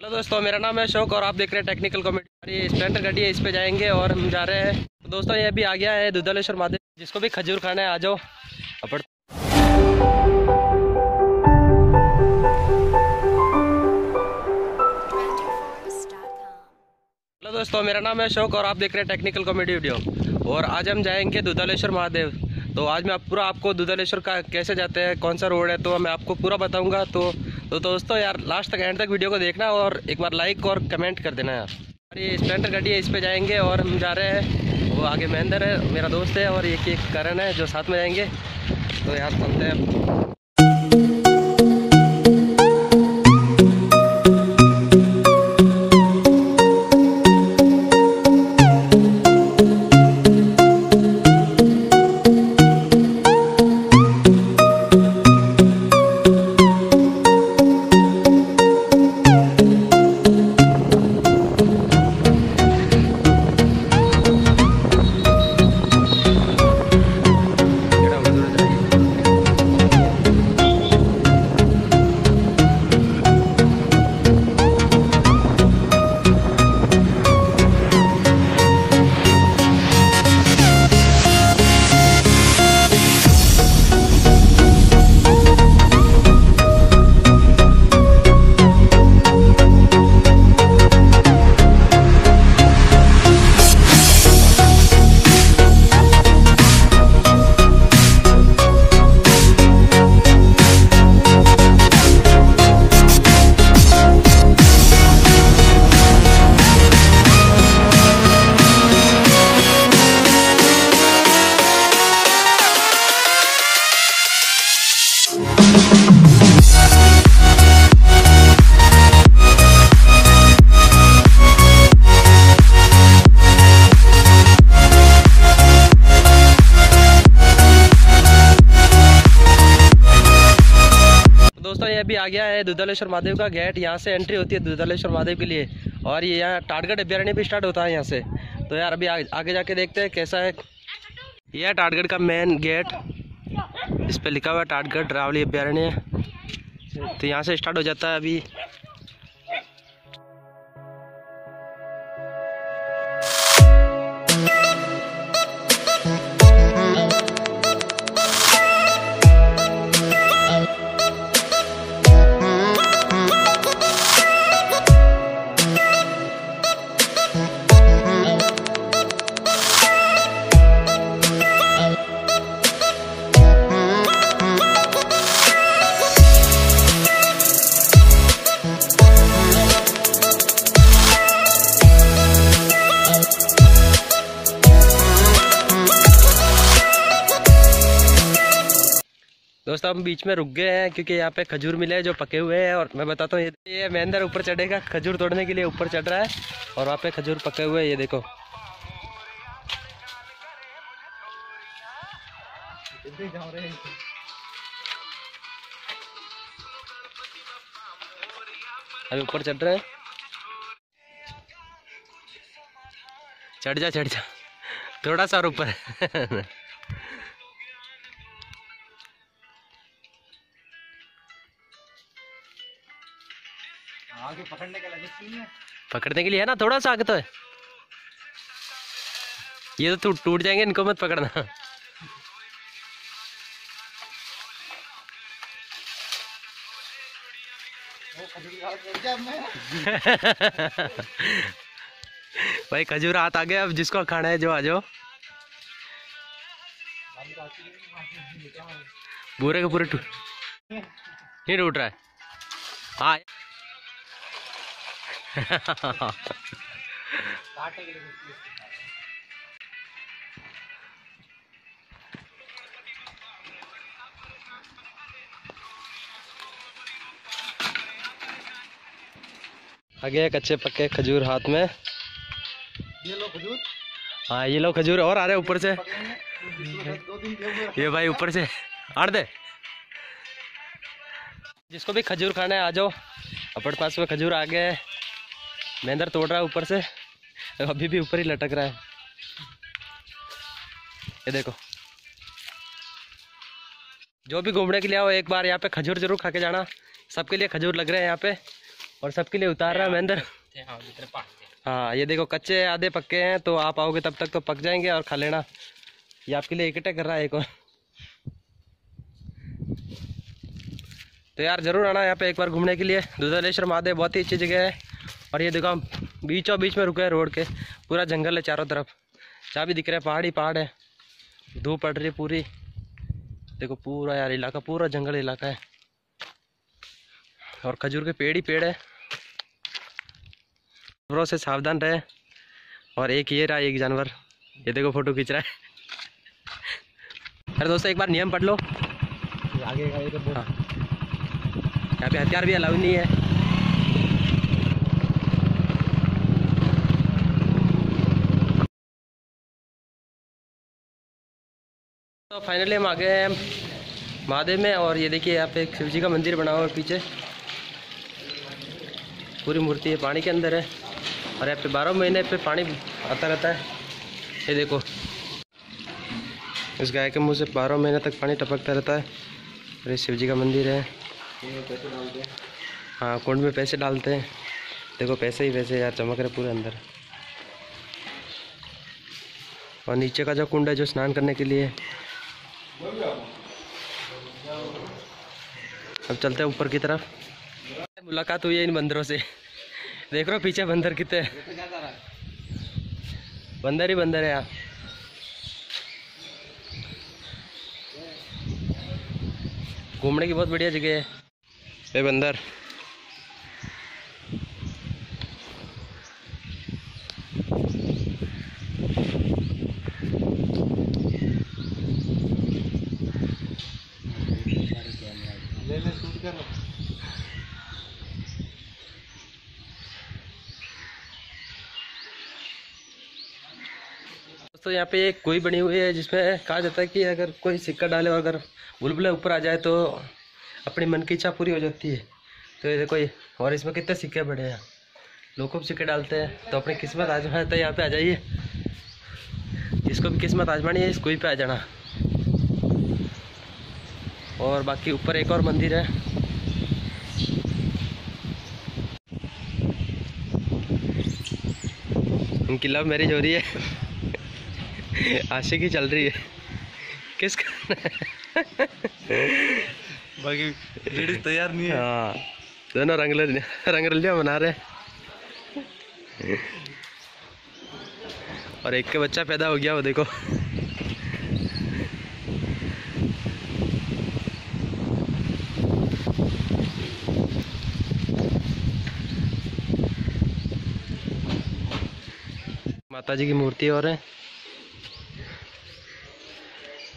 Hello दोस्तों, मेरा नाम है अशोक और आप देख रहे हैं टेक्निकल कॉमेडी ये स्प्लेंडर गाड़ी है इस पे जाएँगे और हम जा रहे हैं। तो दोस्तों, ये अभी आ गया है दुधलेश्वर महादेव, जिसको भी खजूर खाना है, आ जाओ। अपन हेलो दोस्तों, मेरा नाम है अशोक और आप देख रहे हैं टेक्निकल कॉमेडी वीडियो और आज हम जाएँगे दुधालेश्वर महादेव। तो आज मैं पूरा आपको दुधालेश्वर का कैसे जाते हैं, कौन सा रोड है तो मैं आपको पूरा बताऊँगा। तो तो दोस्तों यार लास्ट तक एंड तक वीडियो को देखना और एक बार लाइक और कमेंट कर देना यार। ये स्प्लेंडर गाड़ी है इस पर जाएँगे और हम जा रहे हैं। वो आगे महेंद्र है, मेरा दोस्त है और एक एक करण है जो साथ में जाएँगे। तो यार, चलते हैं। अभी आ गया है दुधालेश्वर महादेव का गेट यहाँ से एंट्री होती है दुधालेश्वर महादेव के लिए। और ये यहाँ टाटगढ़ अभ्यारण्य भी स्टार्ट होता है यहाँ से। तो यार अभी आगे, आगे जाके देखते हैं कैसा है। ये है टाटगढ़ का मेन गेट इस पर लिखा हुआ है टाटगढ़ रावली अभ्यारण्य। तो यहाँ से स्टार्ट हो जाता है अभी। हम बीच में रुक गए हैं, क्योंकि यहाँ पे खजूर मिले हैं जो पके हुए हैं, और मैं बताता हूँ, ये ये महेंद्र ऊपर चढ़ेगा, खजूर तोड़ने के लिए ऊपर चढ़ रहा है, और वहाँ पे खजूर पके हुए हैं, ये देखो। अभी ऊपर चढ़ रहे हैं। चढ़ जा चढ़ जा। थोड़ा सा ऊपर। आगे पकड़ने का है। पकड़ने के लिए है ना थोड़ा सा आगे तो है। ये तो टूट टूट जाएँगे इनको मत पकड़ना। भाई खजूर हाथ आ गया अब जिसको खाना है जो आ जाओ। पूरे के पूरे टूट नहीं टूट रहा है। हाँ। काटने के लिए कुछ चीज़ दिखा रहा। आ गए कच्चे पक्के खजूर हाथ में। ये लो खजूर। हाँ ये लो खजूर और आ रहे ऊपर से। ये भाई ऊपर से। आड़ दे। जिसको भी खजूर खाना है आ जाओ। अपने पास में खजूर आ गए। महेंद्र तोड़ रहा है ऊपर से। अभी भी ऊपर ही लटक रहा है। ये देखो। जो भी घूमने के लिए आओ, एक बार यहाँ पे खजूर ज़रूर खा के जाना। सबके लिए खजूर लग रहे हैं यहाँ पे। और सबके लिए उतार रहा है महेंद्र हाँ ये देखो, कच्चे आधे पक्के हैं तो आप आओगे तब तक तो पक जाएँगे और खा लेना। ये आपके लिए इकट्ठा कर रहा है एक और। तो यार, ज़रूर आना यहाँ पे एक बार घूमने के लिए। दुधालेश्वर महादेव बहुत ही अच्छी जगह है। और ये देखो हम बीचों बीच में रुके हैं रोड के पूरा जंगल है चारों तरफ़। जहाँ भी दिख रहा है पहाड़ी पहाड़ है। धूप पड़ रही है पूरी। देखो पूरा यार इलाका पूरा जंगल इलाका है। और खजूर के पेड़ ही पेड़ है। जानवरों से सावधान रहे। और एक ये रहा एक जानवर। ये देखो फ़ोटो खींच रहा है। अरे दोस्तों एक बार नियम पढ़ लो। आगे का ये तो हाँ। यहाँ पे हथियार भी अलाउ नहीं है। तो फाइनली हम आ गए हैं महादेव में और ये देखिए यहाँ पे शिव जी का मंदिर बना हुआ है पीछे। पूरी मूर्ति है, पानी के अंदर है और यहाँ पे बारह महीने पे पानी आता रहता है। ये देखो। इस गाय के मुँह से बारह महीने तक पानी टपकता रहता है और ये शिव जी का मंदिर है। हैं, कुंड में पैसे डालते हैं। देखो, पैसे ही पैसे यार, चमक रहे पूरे अंदर। और नीचे का जो कुंड है, जो स्नान करने के लिए अब चलते हैं ऊपर की तरफ़। मुलाकात हुई है इन बंदरों से। देख रहे हो पीछे बंदर कितने बंदर ही बंदर है यहाँ घूमने की बहुत बढ़िया जगह है। ये बंदर ले ले शूट कर दोस्तों यहाँ पे एक कोई बनी हुई है जिसमें कहा जाता है कि अगर कोई सिक्का डाले और अगर बुलबुला ऊपर आ जाए तो अपनी मन की इच्छा पूरी हो जाती है। तो ये देखो ये, और इसमें कितने सिक्के बड़े हैं। लोग खूब सिक्के डालते हैं। तो अपनी किस्मत आजमाए तो यहाँ पे आ जाइए। जिसको भी किस्मत आजमानी है, इस कोई पे आ जाना। और बाकी ऊपर एक और मंदिर है। इनकी लव मैरिज हो रही है। आशिकी चल रही है। किसका? बाकी लेडीज़ तैयार नहीं है। हाँ दोनों रंग रंगरलिया बना रहे और एक के बच्चा पैदा हो गया वो देखो। माता जी की मूर्ति और है।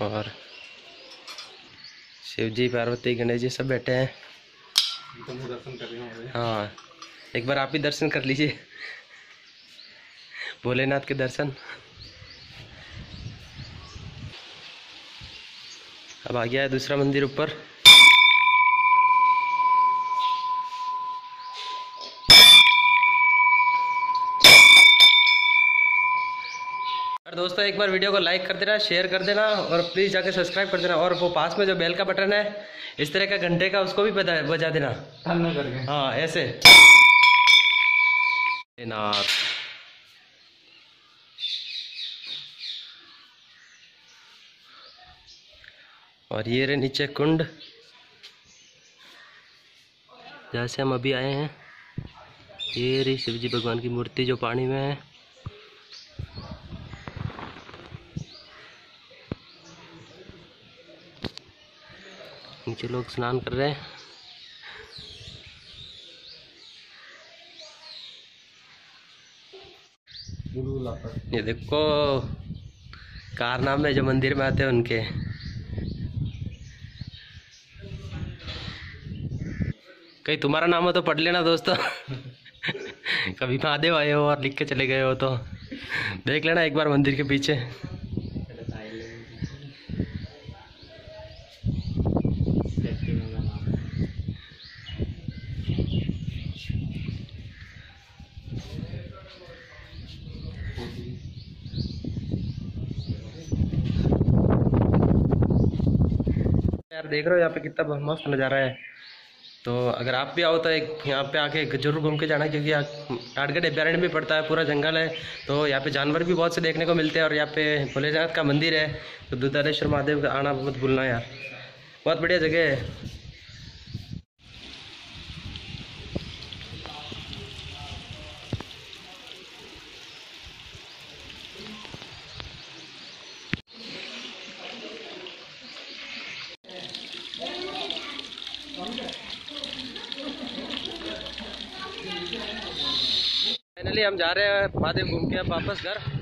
और शिव जी पार्वती गणेश जी सब बैठे हैं। तो दर्शन कर रहे हैं हाँ एक बार आप ही दर्शन कर लीजिए। भोलेनाथ के दर्शन। अब आ गया है दूसरा मंदिर ऊपर। दोस्तों एक बार वीडियो को लाइक कर देना शेयर कर देना और प्लीज़ जाके सब्सक्राइब कर देना। और वो पास में जो बेल का बटन है इस तरह का घंटे का उसको भी बजा बजा देना। करके। हाँ ऐसे। नाथ। और ये रहे नीचे कुंड। जहाँ से हम अभी आए हैं ये रही शिव जी भगवान की मूर्ति जो पानी में है। नीचे लोग स्नान कर रहे हैं। है ये देखो कारनामे जो मंदिर में आते हैं उनके। कहीं तुम्हारा नाम हो तो पढ़ लेना दोस्तों। कभी महादेव आए हो और लिख के चले गए हो तो। देख लेना एक बार मंदिर के पीछे। देख रहे हो यहाँ पे कितना मस्त नज़ारा है। तो अगर आप भी आओ तो एक यहाँ पे आके ज़रूर घूम के जाना क्योंकि यहाँ टाटगढ़ अभ्यारण्य भी पड़ता है, पूरा जंगल है। तो यहाँ पे जानवर भी बहुत से देखने को मिलते हैं और यहाँ पे भोलेनाथ का मंदिर है। तो दुधारेश्वर महादेव का आना बहुत भूलना यार। बहुत बढ़िया जगह है। फाइनली हम जा रहे हैं महादेव घूम के अब वापस घर।